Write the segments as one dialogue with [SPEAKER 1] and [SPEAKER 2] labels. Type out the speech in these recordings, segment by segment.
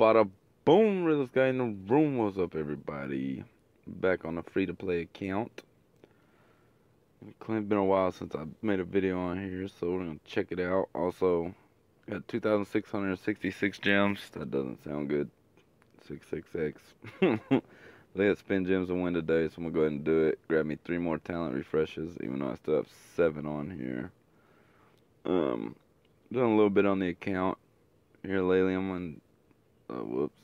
[SPEAKER 1] bada boom, realest guy in the room. What's up, everybody? Back on a free to play account. It's been a while since I made a video on here, so we're gonna check it out. Also, got 2,666 gems. That doesn't sound good. 66x. they got spin gems and win today, so I'm gonna go ahead and do it. Grab me three more talent refreshes, even though I still have seven on here. Um, done a little bit on the account here lately. I'm on, uh, whoops,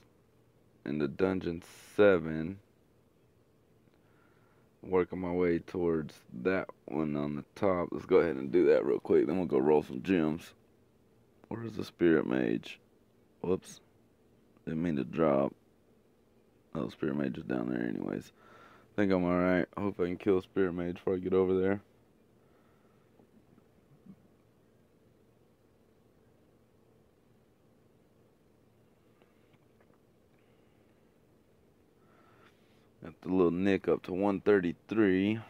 [SPEAKER 1] in the dungeon seven working my way towards that one on the top. Let's go ahead and do that real quick. Then we'll go roll some gems. Where's the spirit mage? Whoops. Didn't mean to drop. Oh, spirit mage is down there anyways. I think I'm alright. Hope I can kill spirit mage before I get over there. The little Nick up to 133.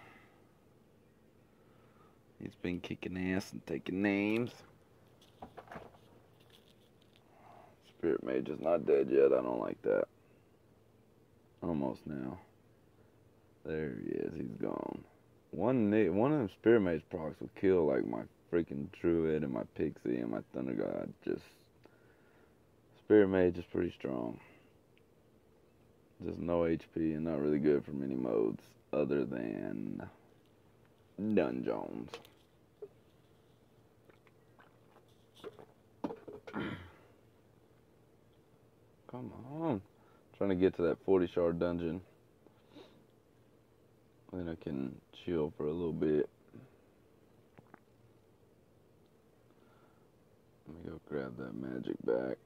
[SPEAKER 1] He's been kicking ass and taking names. Spirit Mage is not dead yet. I don't like that. Almost now. There he is. He's gone. One one of them Spirit Mage procs will kill like my freaking Druid and my Pixie and my Thunder God. Just Spirit Mage is pretty strong. Just no HP and not really good for many modes other than dungeons. Come on. trying to get to that 40 shard dungeon. Then I can chill for a little bit. Let me go grab that magic back.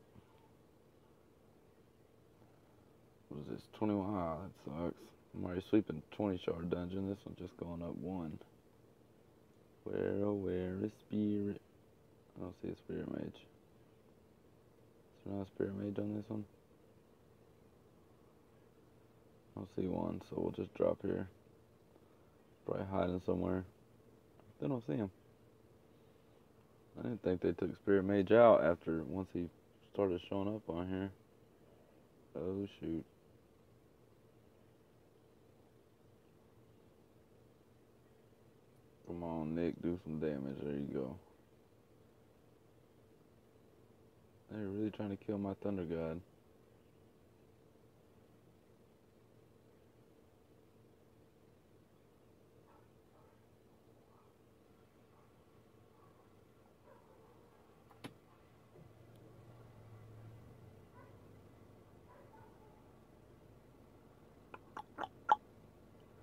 [SPEAKER 1] What is this? 21. Ah, that sucks. I'm already sweeping 20 shard dungeon. This one's just going up one. Where, oh, where is spirit? I don't see a spirit mage. Is there not a spirit mage on this one? I don't see one, so we'll just drop here. Probably hiding somewhere. Still don't see him. I didn't think they took Spirit Mage out after once he started showing up on here. Oh shoot. Come on, Nick, do some damage. There you go. They're really trying to kill my Thunder God.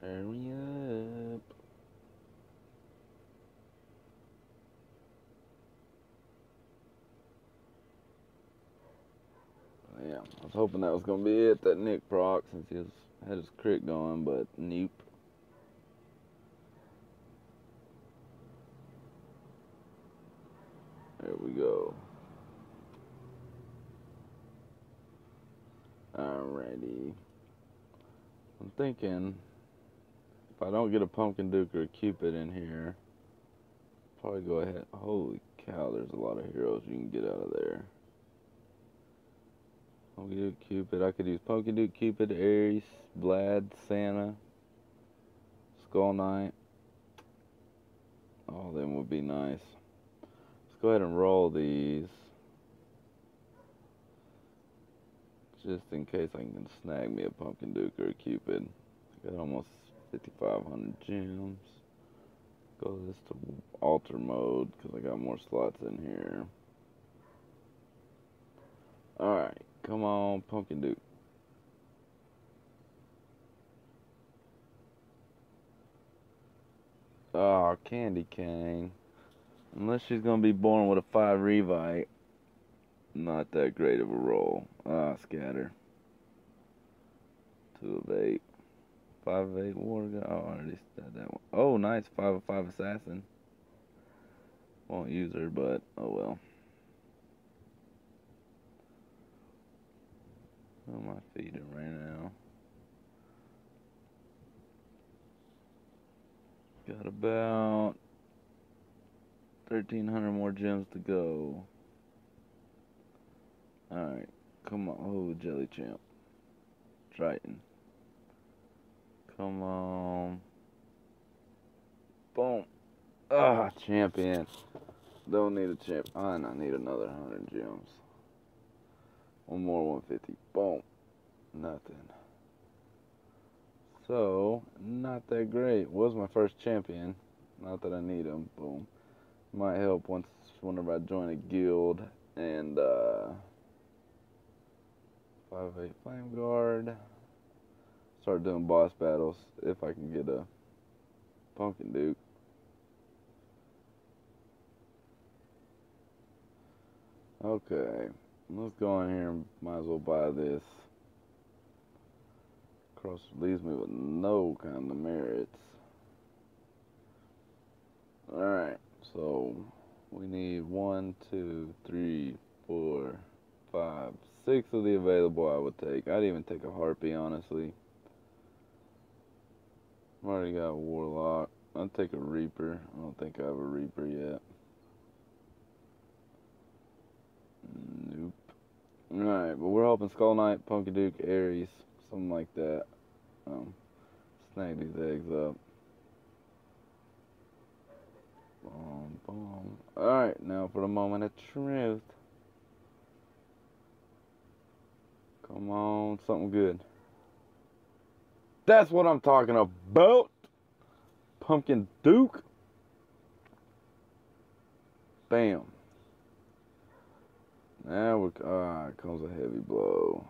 [SPEAKER 1] Hurry up. Yeah, I was hoping that was going to be it, that Nick proc, since he was, had his crit going, but nope. There we go. Alrighty. I'm thinking if I don't get a Pumpkin Duke or a Cupid in here, probably go ahead. Holy cow, there's a lot of heroes you can get out of there. Pumpkin Duke, Cupid. I could use Pumpkin Duke, Cupid, Ares, Vlad, Santa, Skull Knight. All of them would be nice. Let's go ahead and roll these. Just in case I can snag me a Pumpkin Duke or a Cupid. I got almost 5,500 gems. Go this to alter mode because I got more slots in here. Alright, come on, Pumpkin Duke. Oh, Candy Cane. Unless she's going to be born with a 5 Revite. Not that great of a roll. Ah, scatter. 2 of 8. Five of eight water gun. Oh, I already said that one. Oh, nice. Five of five assassin. Won't use her, but oh well. How am I feeding right now? Got about 1,300 more gems to go. Alright, come on. Oh, Jelly Champ. Triton. Come on. Boom. Ah, champion. Don't need a champ. I need another 100 gems. One more 150. Boom. Nothing. So, not that great. Was my first champion. Not that I need him. Boom. Might help once whenever I join a guild and uh 5 8 flame guard. Start doing boss battles if I can get a pumpkin duke. Okay, let's go in here and might as well buy this. Cross leaves me with no kind of merits. Alright, so we need one, two, three, four, five, six of the available I would take. I'd even take a harpy, honestly. I've already got a warlock. I'd take a reaper. I don't think I have a reaper yet. Nope. Alright, but we're hoping Skull Knight, Duke, Ares, something like that. Um, snag these eggs up. Boom, boom. Alright, now for the moment of truth. Come on, something good. That's what I'm talking about. Pumpkin Duke. Bam. Now ah, comes a heavy blow.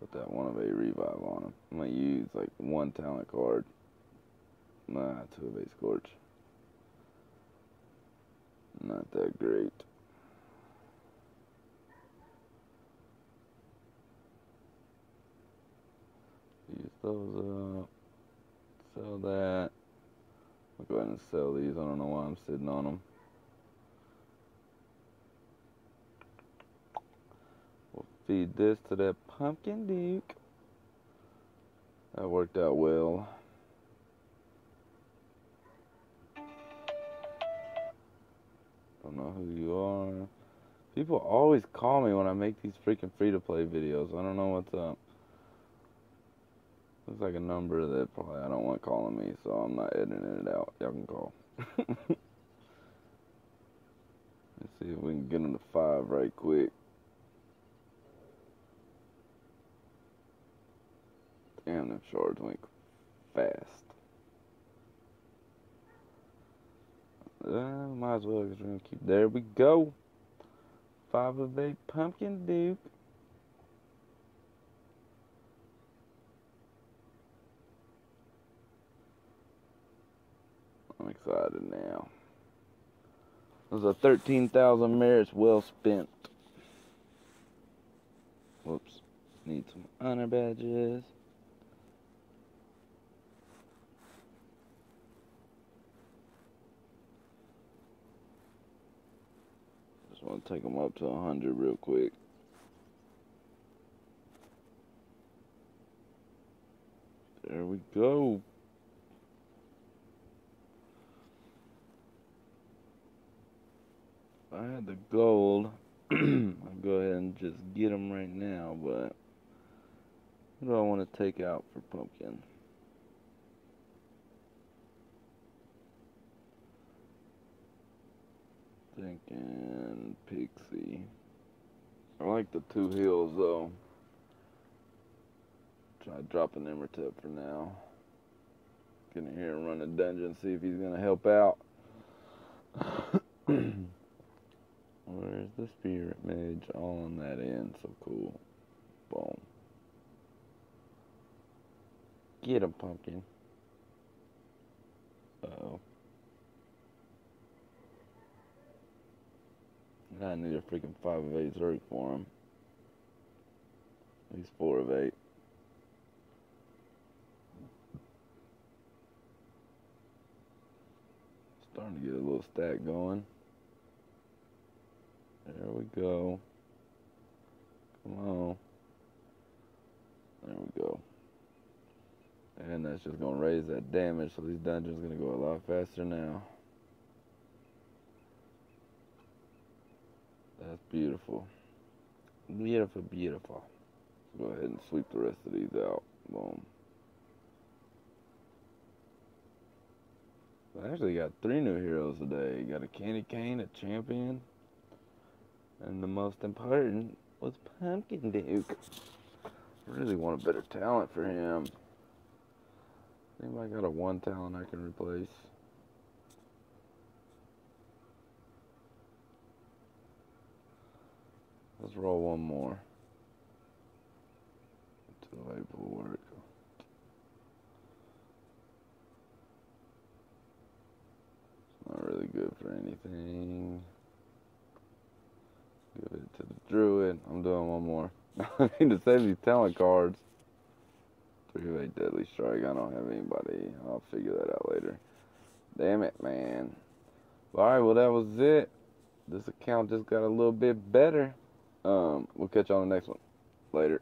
[SPEAKER 1] Put that one of a revive on him. I'm gonna use like one talent card. Nah, two of a scorch. Not that great. Use those up. Sell that. I'll go ahead and sell these. I don't know why I'm sitting on them. Feed this to that pumpkin duke. That worked out well. Don't know who you are. People always call me when I make these freaking free to play videos. I don't know what's up. Looks like a number that probably I don't want calling me, so I'm not editing it out. Y'all can call. Let's see if we can get them to five right quick. Damn, them shards went fast. Uh, might as well, because we're to keep. There we go. Five of eight pumpkin duke. I'm excited now. Those are 13,000 merits well spent. Whoops. Need some honor badges. Just want to take them up to 100 real quick. There we go. I had the gold. I'll go ahead and just get them right now, but what do I want to take out for pumpkin? Thinking Pixie. I like the two hills though. Try dropping Imhotep for now. Get in here and run a dungeon, see if he's gonna help out. Where's the spirit mage? All on that end, so cool. Boom. Get him, pumpkin. I need a freaking 5 of 8 Zerg for him. He's 4 of 8. Starting to get a little stack going. There we go. Come on. There we go. And that's just going to raise that damage, so these dungeons going to go a lot faster now. That's beautiful. Beautiful, beautiful. Go ahead and sweep the rest of these out. Boom. I actually got three new heroes today. Got a candy cane, a champion, and the most important was Pumpkin Duke. Really want a better talent for him. Anybody got a one talent I can replace? Roll one more. Until not really good for anything. Give it to the druid. I'm doing one more. I need to save these talent cards. Three-way deadly strike. I don't have anybody. I'll figure that out later. Damn it, man. Alright, well that was it. This account just got a little bit better. Um, we'll catch you on the next one. Later.